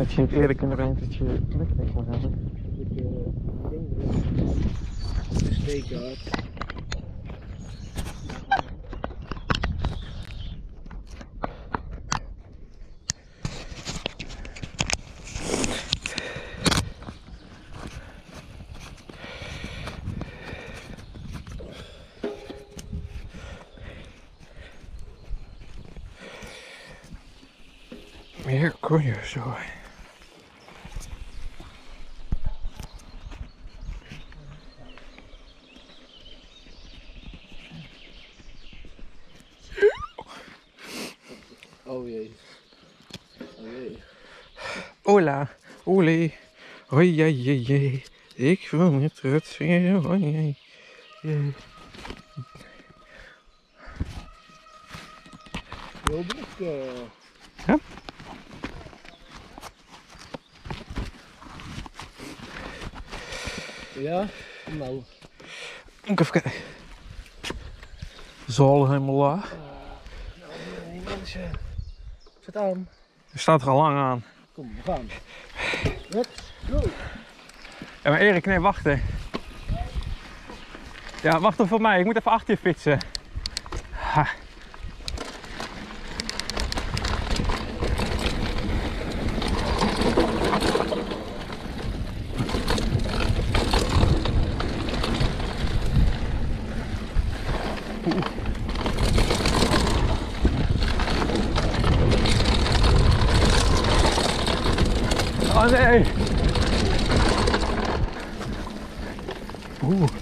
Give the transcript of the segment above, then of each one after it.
Dat je het eerder kunt rijden dat je wegweg mag hebben. Meer kon je zo. Oh jee. Oh jee. Hola, ole, hoi, jee, jee, jee. Ik wil niet terug zingen, hoi, jee, jee. Wilbroek. eh Ja? Ja, nou. Ik even kijken. Zal helemaal laag. Nee, mensen. Zet aan. Er staat er al lang aan. Kom, we gaan. Let's go. Ja, maar Erik, nee, wachten. Ja, wacht op mij. Ik moet even achter je fietsen. Ha. Oh nee! Oeh.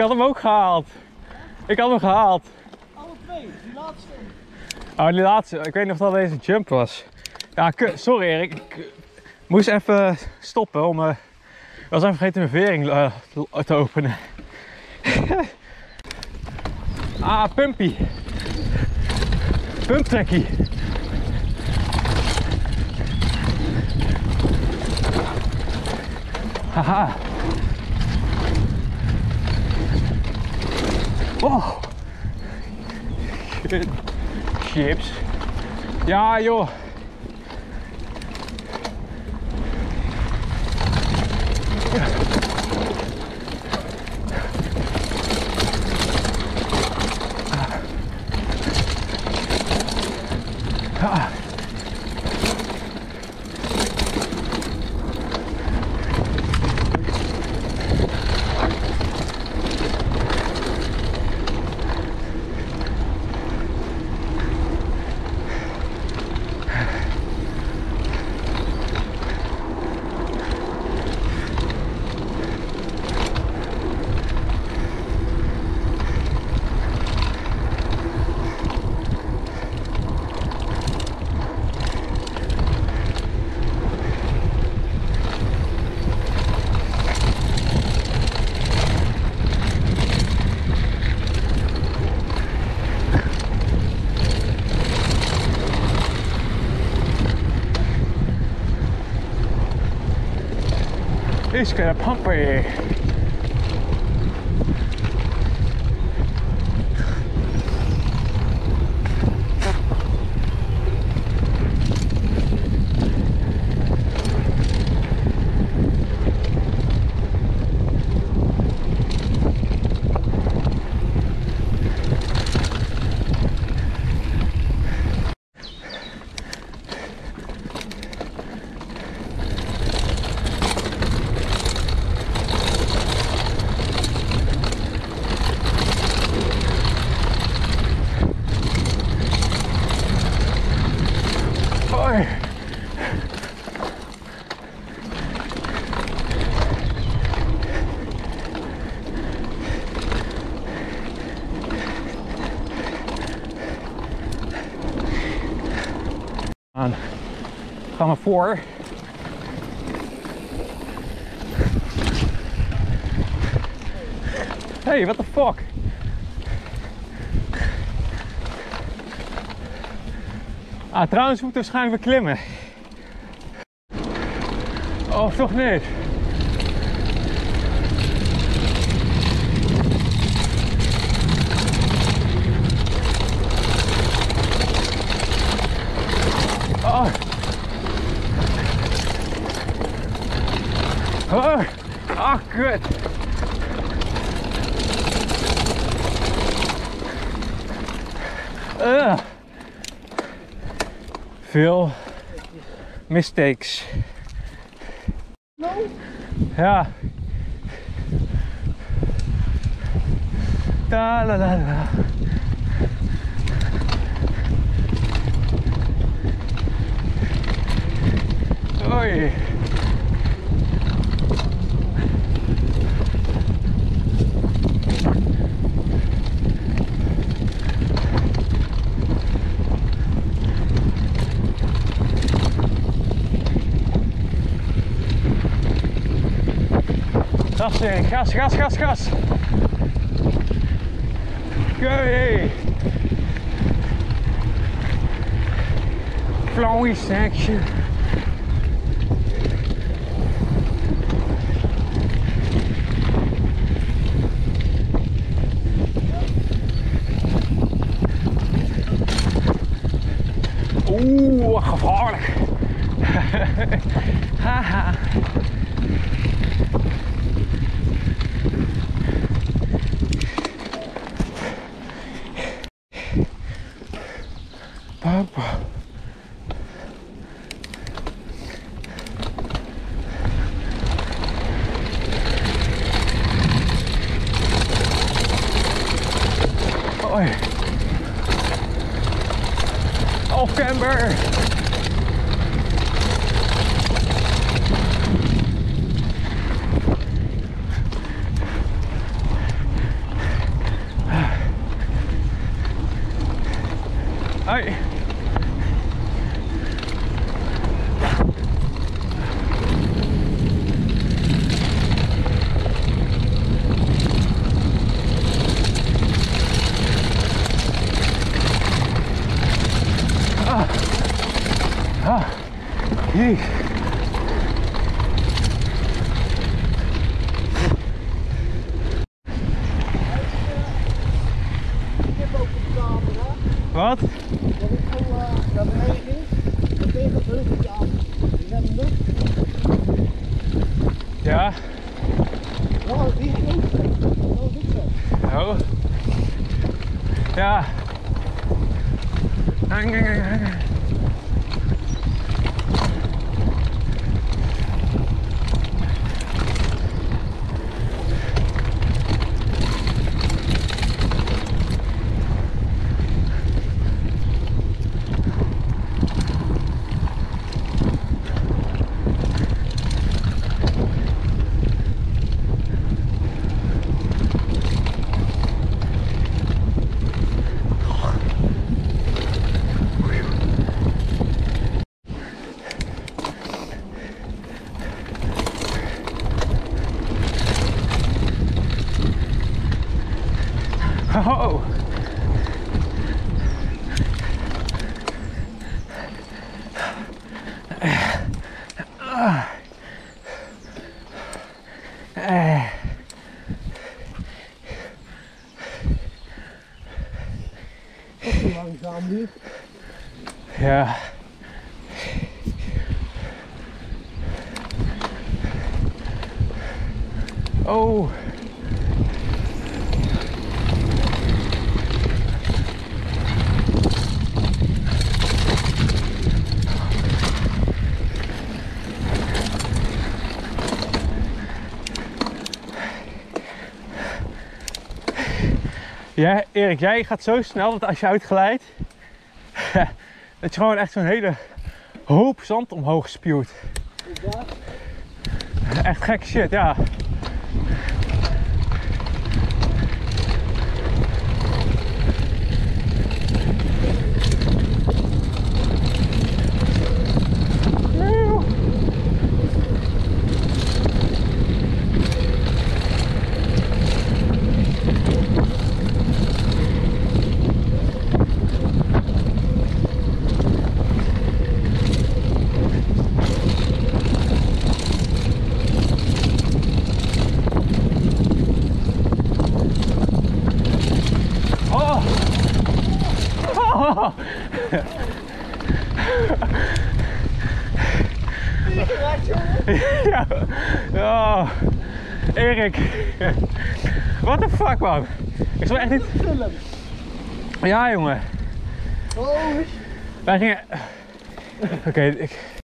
Had hem ook gehaald. Ik had hem gehaald. Alle twee, die laatste. Oh, die laatste. Ik weet niet of dat deze jump was. Ja, sorry Erik. Ik eh, moest even stoppen om... eh, ik was even vergeten mijn vering eh, te openen. ah, pumpy. Pumptrekkie. Haha. Oh. Wow. Shit. Chips. Ja, joh. fish got a pump right here. We voor. Hey, what the fuck? Ah, trouwens moet ik waarschijnlijk weer klimmen. Oh, toch niet? Oh. Oh. Ah, kut. Ugh. Veel mistakes. No. Ja. Da la la la. Oei. Gas in, gas, gas, gas, gas. Oké. Flowy section. Oeh, gevaarlijk. Haha. rồi Off camber Đấy Wat? Dat uh, naar. En tegen het. Ja. Nou, die ging ook zo. Dat. Oh. Ja. Hang, hang, hang, hang. Oh. Eh. Toch zo langzaam nu. Ja. Oh. Ja, Erik, jij gaat zo snel dat als je uitglijdt, dat je gewoon echt zo'n hele hoop zand omhoog spuwt. Echt gek shit, ja. Oh. Ja. Oh. Erik. What the fuck man? Ik zou echt niet... Ja jongen. Oh, Wij gingen... Oké, ik...